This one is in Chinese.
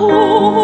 呜